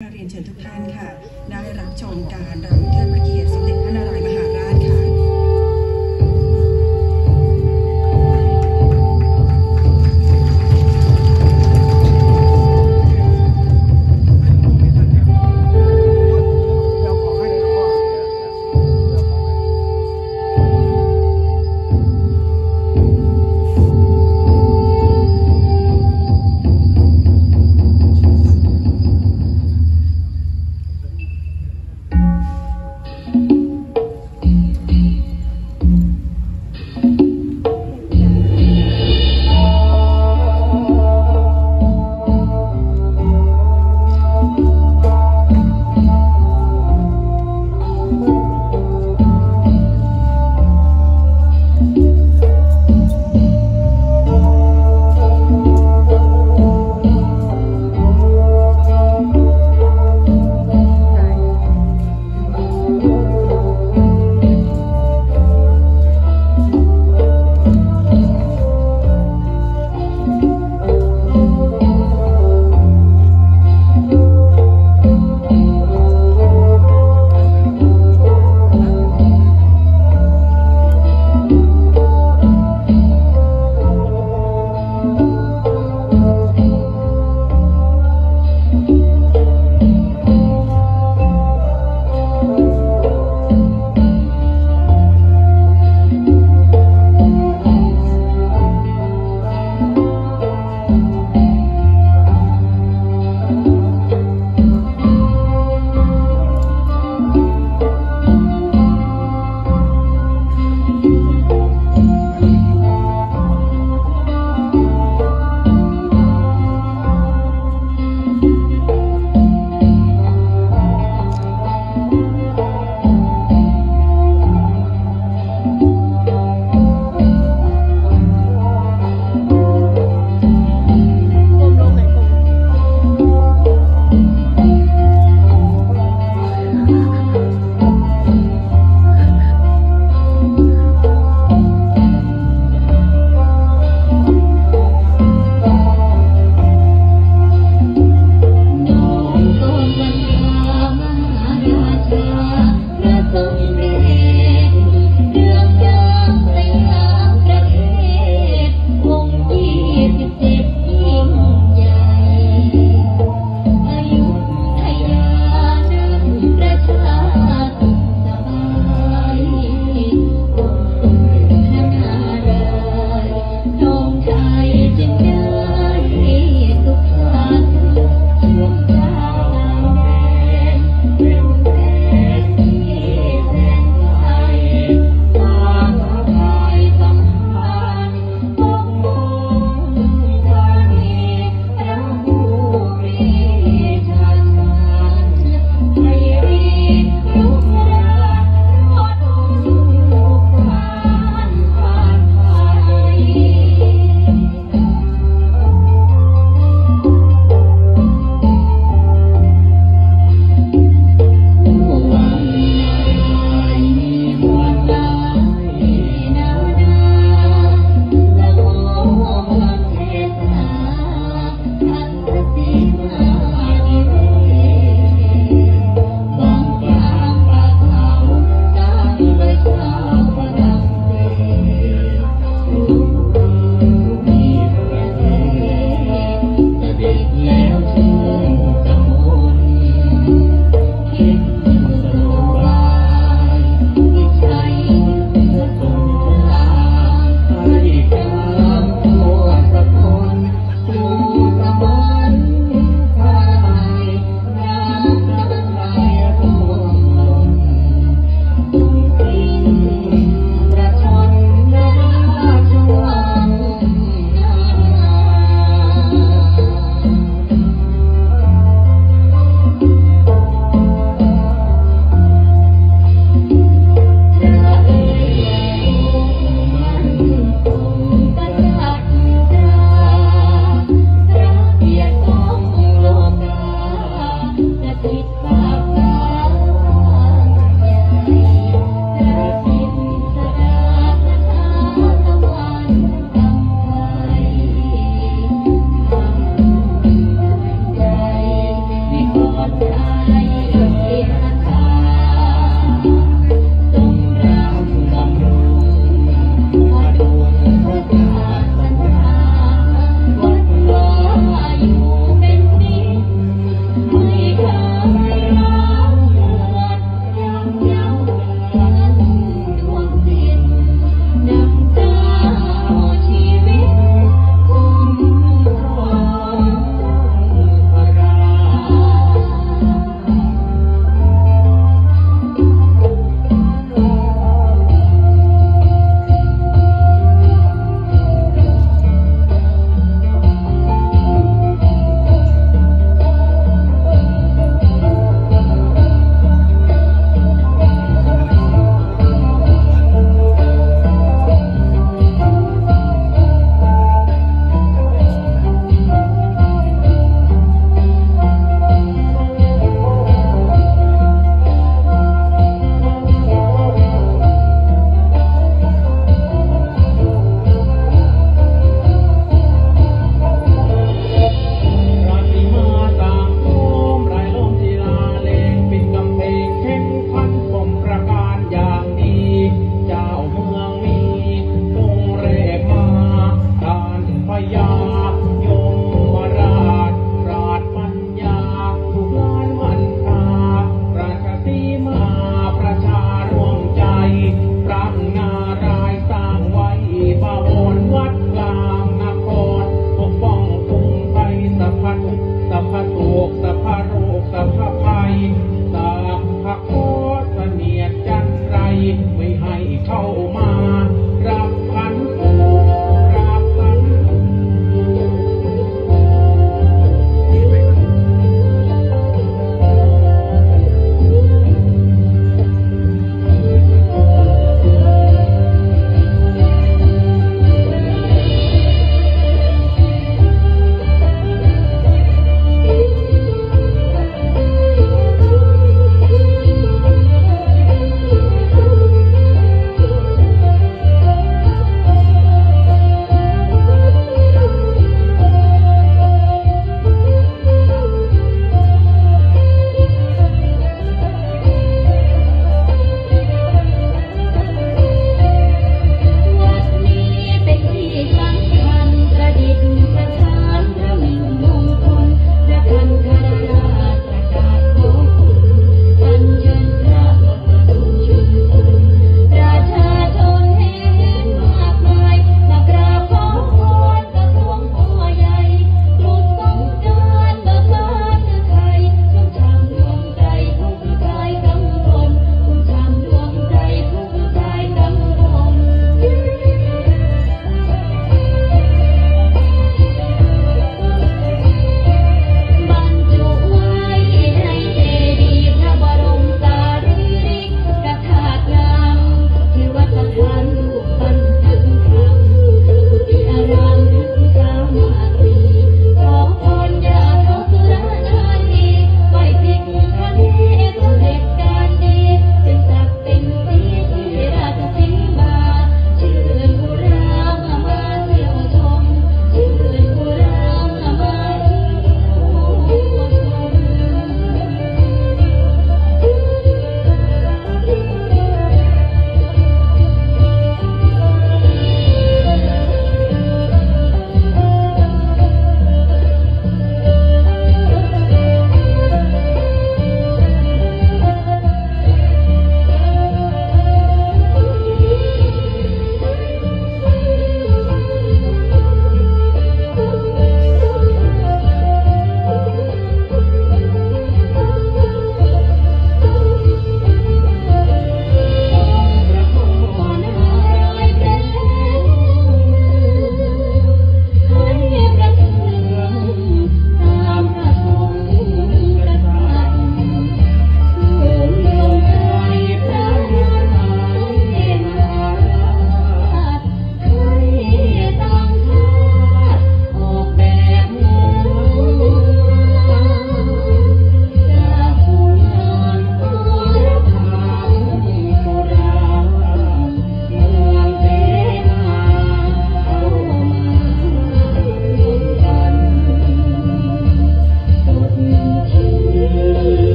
เรียนเชิญทุกท่านค่ะ ได้รับชมการรำเทิดพระเกียรติสมเด็จพระนารายณ์มหา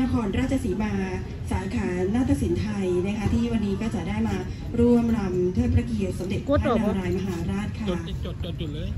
นครราชสีมาสาขานาฏศิลป์ไทยนะคะที่วันนี้ก็จะได้มาร่วมรำเทิดพระเกียรติสมเด็จพระนารายณ์มหาราชค่ะจดจดจดจุดเลย